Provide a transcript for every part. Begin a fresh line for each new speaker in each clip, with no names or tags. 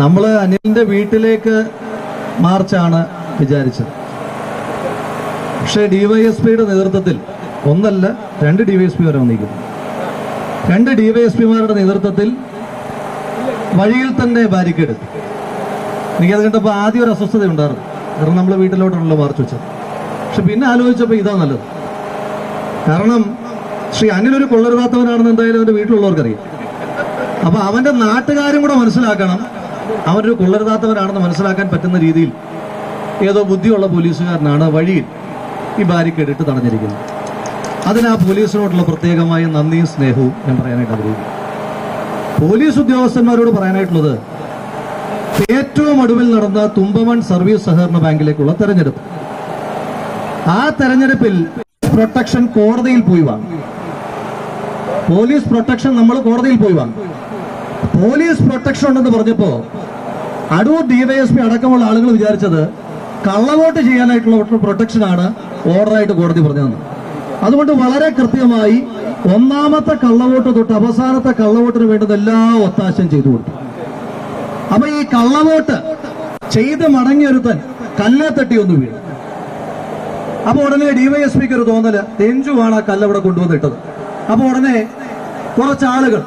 നമ്മൾ അനിലിന്റെ വീട്ടിലേക്ക് മാർച്ചാണ് വിചാരിച്ചത്. പക്ഷേ ഡിവൈഎസ്പിയുടെ നേതൃത്വത്തിൽ ഒന്നല്ല രണ്ട് ഡിവൈഎസ്പി വരെ വന്നിരിക്കുന്നു. രണ്ട് ഡിവൈഎസ്പിമാരുടെ നേതൃത്വത്തിൽ വഴിയിൽ തന്നെ ബാരിക്കേഡ്. എനിക്കത് കണ്ടപ്പോൾ ആദ്യം ഒരു അസ്വസ്ഥത ഉണ്ടായിരുന്നു കാരണം നമ്മൾ വീട്ടിലോട്ടാണല്ലോ മാർച്ച് വെച്ചത്. പക്ഷെ പിന്നെ ആലോചിച്ചപ്പോൾ ഇതാ നല്ലത്. കാരണം ശ്രീ അനിൽ ഒരു കൊള്ളരുതാത്തവനാണെന്ന് എന്തായാലും അവന്റെ വീട്ടിലുള്ളവർക്കറിയാം. അപ്പൊ അവന്റെ നാട്ടുകാരും കൂടെ മനസ്സിലാക്കണം അവനൊരു കൊള്ളരുതാത്തവനാണെന്ന് മനസ്സിലാക്കാൻ പറ്റുന്ന രീതിയിൽ ഏതോ ബുദ്ധിയുള്ള പോലീസുകാരനാണ് വഴിയിൽ ഈ ബാരിക്കേഡ് ഇട്ട് തടഞ്ഞിരിക്കുന്നത്. അതിന് ആ പോലീസിനോടുള്ള പ്രത്യേകമായ നന്ദിയും സ്നേഹവും ഞാൻ പറയാനായിട്ട് ആഗ്രഹിക്കുന്നു. പോലീസ് ഉദ്യോഗസ്ഥന്മാരോട് പറയാനായിട്ടുള്ളത് ഏറ്റവും ഒടുവിൽ നടന്ന തുമ്പമൺ സർവീസ് സഹകരണ ബാങ്കിലേക്കുള്ള തെരഞ്ഞെടുപ്പ്. ആ തെരഞ്ഞെടുപ്പിൽ പ്രൊട്ടക്ഷൻ കോടതിയിൽ പോയി വാങ്ങും. പോലീസ് പ്രൊട്ടക്ഷൻ നമ്മൾ കോടതിയിൽ പോയി വാങ്ങി. പോലീസ് പ്രൊട്ടക്ഷൻ ഉണ്ടെന്ന് പറഞ്ഞപ്പോ അടൂർ ഡിവൈഎസ്പി അടക്കമുള്ള ആളുകൾ വിചാരിച്ചത് കള്ളവോട്ട് ചെയ്യാനായിട്ടുള്ള പ്രൊട്ടക്ഷനാണ് ഓർഡറായിട്ട് കോടതി പറഞ്ഞതെന്ന്. അതുകൊണ്ട് വളരെ കൃത്യമായി ഒന്നാമത്തെ കള്ളവോട്ട് തൊട്ട് അവസാനത്തെ കള്ളവോട്ടിന് വേണ്ടുന്ന എല്ലാ ഒത്താശയും ചെയ്തു കൊടുത്തു. അപ്പൊ ഈ കള്ളവോട്ട് ചെയ്ത് മടങ്ങിയൊരുത്തൻ കല്ലെ തട്ടി ഒന്ന് വീണു. അപ്പൊ ഉടനെ ഡിവൈഎസ്പിക്ക് ഒരു തോന്നൽ തെഞ്ചുവാണ് ആ കല്ലവിടെ കൊണ്ടുവന്നിട്ടത്. അപ്പൊ ഉടനെ കുറച്ച് ആളുകൾ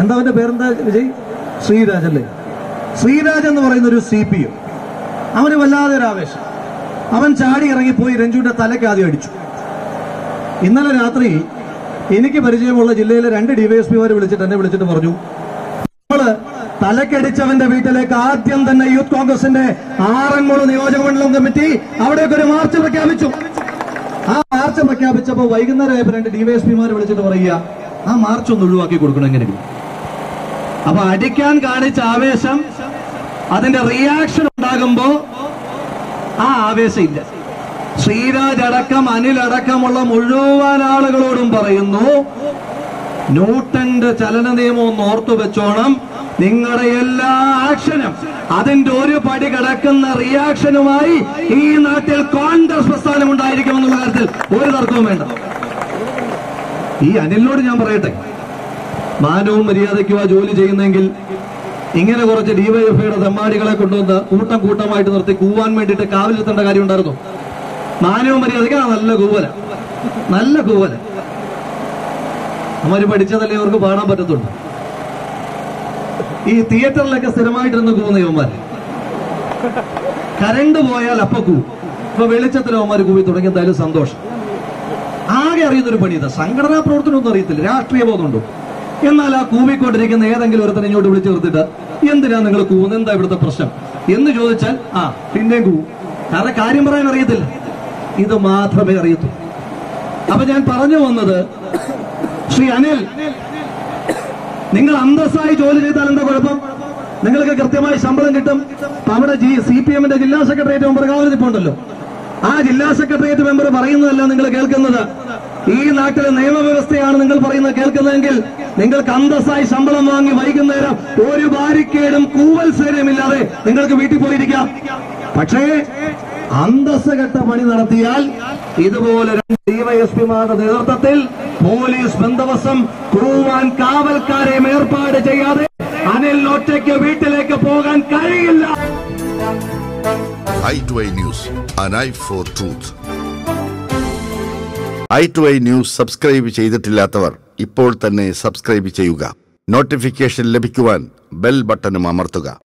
എന്താ അവന്റെ പേരെന്താ വിജയ്? ശ്രീരാജ് അല്ലേ? ശ്രീരാജ് എന്ന് പറയുന്ന ഒരു സി പി എം അവന് വല്ലാതെ ഒരു ആവേശം. അവൻ ചാടി ഇറങ്ങിപ്പോയി രഞ്ജുവിന്റെ തലയ്ക്ക് ആദ്യം അടിച്ചു. ഇന്നലെ രാത്രി എനിക്ക് പരിചയമുള്ള ജില്ലയിലെ രണ്ട് ഡിവൈഎസ്പിമാരെ വിളിച്ചിട്ട് എന്നെ വിളിച്ചിട്ട് പറഞ്ഞു നമ്മൾ തലക്കടിച്ചവന്റെ വീട്ടിലേക്ക് ആദ്യം തന്നെ യൂത്ത് കോൺഗ്രസിന്റെ ആറന്മുള നിയോജക മണ്ഡലം കമ്മിറ്റി അവിടെയൊക്കെ ഒരു മാർച്ച് പ്രഖ്യാപിച്ചു. ആ മാർച്ച് പ്രഖ്യാപിച്ചപ്പോ വൈകുന്നേരം രണ്ട് ഡിവൈഎസ്പിമാരെ വിളിച്ചിട്ട് പറയുക ആ മാർച്ച് ഒന്ന് ഒഴിവാക്കി കൊടുക്കണം എങ്ങനെയെങ്കിലും. അപ്പൊ അടിക്കാൻ കാണിച്ച ആവേശം അതിന്റെ റിയാക്ഷൻ ഉണ്ടാകുമ്പോ ആ ആവേശം ഇല്ല. ശ്രീരാജ് അടക്കം അനിലടക്കമുള്ള മുഴുവൻ ആളുകളോടും പറയുന്നു ന്യൂട്ടന്റെ ചലന നിയമം ഒന്ന് ഓർത്തു വെച്ചോണം. നിങ്ങളുടെ എല്ലാ ആക്ഷനും അതിന്റെ ഒരു പടി കിടക്കുന്ന റിയാക്ഷനുമായി ഈ നാട്ടിൽ കോൺഗ്രസ് പ്രസ്ഥാനം ഉണ്ടായിരിക്കുമെന്നുള്ള കാര്യത്തിൽ ഒരു തർക്കവും വേണ്ട. ഈ അനിലിനോട് ഞാൻ പറയട്ടെ മാനവും മര്യാദയ്ക്കും ജോലി ചെയ്യുന്നെങ്കിൽ ഇങ്ങനെ കുറച്ച് ഡിവൈഎഫ്ഐയുടെ തെമ്മാടികളെ കൊണ്ടുവന്ന് കൂട്ടം കൂട്ടമായിട്ട് നിർത്തി കൂവാൻ വേണ്ടിയിട്ട് കാവിലെത്തേണ്ട കാര്യം ഉണ്ടായിരുന്നു. മാനവും മര്യാദയ്ക്ക് ആ നല്ല കൂവല. നല്ല കൂവല. അവർ പഠിച്ചതല്ലേ അവർക്ക് പാടാൻ പറ്റത്തുള്ളൂ. ഈ തിയേറ്ററിലൊക്കെ സ്ഥിരമായിട്ടിരുന്ന് കൂവുന്ന യുവന്മാര് കരണ്ട് പോയാൽ അപ്പ കൂവും. ഇപ്പൊ വെളിച്ചത്തിൽ അവന്മാർ കൂവി തുടങ്ങി എന്തായാലും സന്തോഷം. ആകെ അറിയുന്നൊരു പണി ഇതാ. സംഘടനാ പ്രവർത്തനമൊന്നും അറിയത്തില്ല. രാഷ്ട്രീയ ബോധമുണ്ടോ? എന്നാൽ ആ കൂവിക്കൊണ്ടിരിക്കുന്ന ഏതെങ്കിലും ഒരുത്തനെ ഇങ്ങോട്ട് വിളിച്ചു നിർത്തിയിട്ട് എന്തിനാ നിങ്ങൾ കൂവുന്നത്? എന്താ ഇവിടുത്തെ പ്രശ്നം? എന്ന് ചോദിച്ചാൽ ആ പിന്നെയും കൂവും. കാരണം കാര്യം പറയാൻ അറിയത്തില്ല. ഇത് മാത്രമേ അറിയത്തുള്ളൂ. അപ്പൊ ഞാൻ പറഞ്ഞു വന്നത് ശ്രീ അനിൽ നിങ്ങൾ അന്തസ്സായി ജോലി ചെയ്താൽ എന്താ കുഴപ്പം? നിങ്ങൾക്ക് കൃത്യമായി ശമ്പളം കിട്ടും. അവിടെ ജി സി പി എമ്മിന്റെ ജില്ലാ സെക്രട്ടേറിയറ്റ് മെമ്പർ കാവലിൽ ഇപ്പോണ്ടല്ലോ ആ ജില്ലാ സെക്രട്ടേറിയറ്റ് മെമ്പർ പറയുന്നതല്ല നിങ്ങൾ കേൾക്കുന്നത്. ഈ നാട്ടിലെ നിയമവ്യവസ്ഥയാണ് നിങ്ങൾ പറയുന്നത് കേൾക്കുന്നതെങ്കിൽ നിങ്ങൾക്ക് അന്തസ്സായി ശമ്പളം വാങ്ങി വൈകുന്നേരം ഒരു ബാരിക്കേഡും കൂവൽ സേനയുമില്ലാതെ നിങ്ങൾക്ക് വീട്ടിൽ പോയിരിക്കാം. പക്ഷേ അന്തസ് കെട്ട പണി നടത്തിയാൽ ഇതുപോലെ രണ്ട് ഡിവൈഎസ്പിമാരുടെ നേതൃത്വത്തിൽ പോലീസ് ബന്ധവസം ക്രൂവാൻ കാവൽക്കാരെയും ഏർപ്പാട് ചെയ്യാതെ അനിൽ ഒറ്റയ്ക്ക് വീട്ടിലേക്ക് പോകാൻ കഴിയില്ല.
News for truth. I to I news subscribe ചെയ്തിട്ടില്ലാത്തവർ ഇപ്പോൾ തന്നെ സബ്സ്ക്രൈബ് ചെയ്യുക. നോട്ടിഫിക്കേഷൻ ലഭിക്കുവാൻ ബെൽ ബട്ടണും അമർത്തുക.